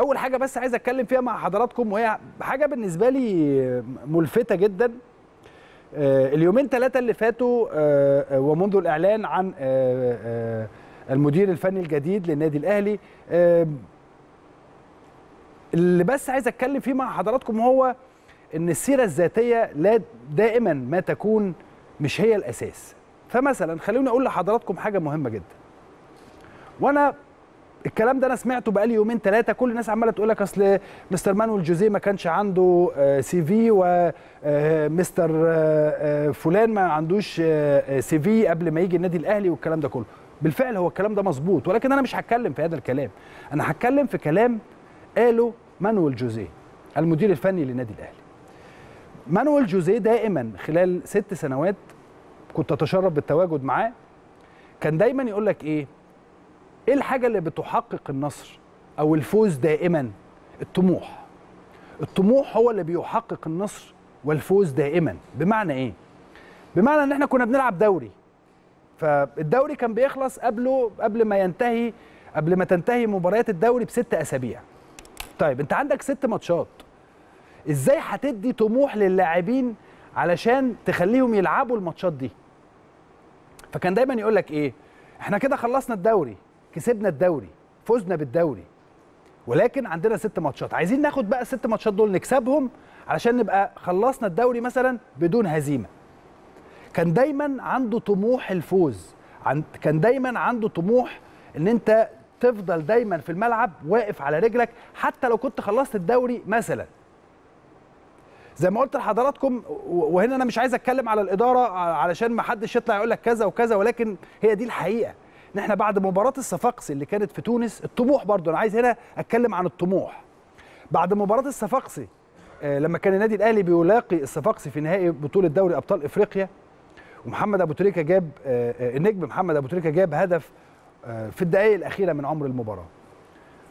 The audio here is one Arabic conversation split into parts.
أول حاجة بس عايز أتكلم فيها مع حضراتكم وهي حاجة بالنسبة لي ملفتة جدا. آه، اليومين ثلاثة اللي فاتوا آه، آه، ومنذ الإعلان عن المدير الفني الجديد للنادي الأهلي اللي بس عايز أتكلم فيه مع حضراتكم هو إن السيرة الذاتية لا دائما ما تكون مش هي الأساس. فمثلا خلوني أقول لحضراتكم حاجة مهمة جدا. وأنا الكلام ده أنا سمعته بقالي يومين ثلاثة كل الناس عمالة تقول لك أصل مستر مانويل جوزيه ما كانش عنده آه، CV ومستر آه، آه، فلان ما عندوش CV قبل ما يجي النادي الأهلي والكلام ده كله. بالفعل هو الكلام ده مظبوط ولكن أنا مش هتكلم في هذا الكلام. أنا هتكلم في كلام قاله مانويل جوزيه المدير الفني للنادي الأهلي. مانويل جوزيه دائما خلال ست سنوات كنت أتشرف بالتواجد معاه. كان دايما يقول لك إيه؟ إيه الحاجة اللي بتحقق النصر أو الفوز دائما؟ الطموح. الطموح هو اللي بيحقق النصر والفوز دائما. بمعنى إيه؟ بمعنى إن إحنا كنا بنلعب دوري. فالدوري كان بيخلص قبله قبل ما ينتهي قبل ما تنتهي مباريات الدوري بست أسابيع. طيب أنت عندك ست ماتشات. إزاي هتدي طموح للاعبين علشان تخليهم يلعبوا الماتشات دي؟ فكان دايما يقول لك إيه؟ إحنا كده خلصنا الدوري. كسبنا الدوري فزنا بالدوري. ولكن عندنا ست ماتشات. عايزين ناخد بقى الست ماتشات دول نكسبهم علشان نبقى خلصنا الدوري مثلا بدون هزيمة. كان دايما عنده طموح الفوز. كان دايما عنده طموح إن أنت تفضل دايما في الملعب واقف على رجلك حتى لو كنت خلصت الدوري مثلا. زي ما قلت لحضراتكم وهنا أنا مش عايز أتكلم على الإدارة علشان ما حدش يطلع يقول لك كذا وكذا ولكن هي دي الحقيقة. ان إحنا بعد مباراة الصفاقسي اللي كانت في تونس الطموح برضو أنا عايز هنا أتكلم عن الطموح. بعد مباراة الصفاقسي آه، لما كان النادي الأهلي بيلاقي الصفاقسي في نهائي بطولة دوري أبطال إفريقيا ومحمد أبو تريكة جاب آه، آه، النجم محمد أبو تريكة جاب هدف في الدقائق الأخيرة من عمر المباراة.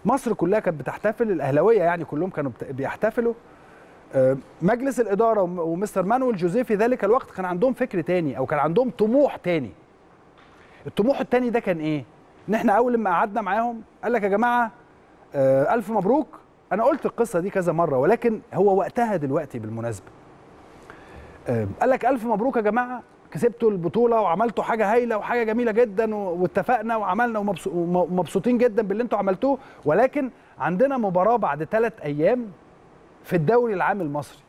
مصر كلها كانت بتحتفل الأهلاوية يعني كلهم كانوا بيحتفلوا. مجلس الإدارة وم- ومستر مانويل جوزيه في ذلك الوقت كان عندهم فكر تاني أو كان عندهم طموح تاني. الطموح التاني ده كان إيه؟ إن إحنا أول ما قعدنا معاهم قال لك يا جماعة آه، ألف مبروك. أنا قلت القصة دي كذا مرة ولكن هو وقتها دلوقتي بالمناسبة. آه، قال لك ألف مبروك يا جماعة. كسبتوا البطولة وعملتوا حاجة هايلة وحاجة جميلة جدا واتفقنا وعملنا ومبسو- وم- ومبسوطين جدا باللي أنتوا عملتوه. ولكن عندنا مباراة بعد ثلاث أيام في الدوري العام المصري.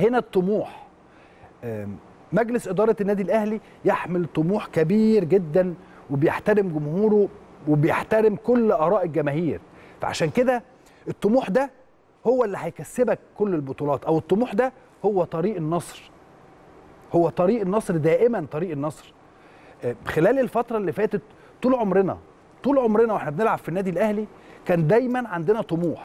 هنا الطموح. مجلس إدارة النادي الأهلي يحمل طموح كبير جدا وبيحترم جمهوره وبيحترم كل آراء الجماهير. فعشان كده الطموح ده هو اللي هيكسبك كل البطولات أو الطموح ده هو طريق النصر. هو طريق النصر دائما طريق النصر. آه، خلال الفترة اللي فاتت طول عمرنا طول عمرنا وإحنا بنلعب في النادي الأهلي كان دايما عندنا طموح.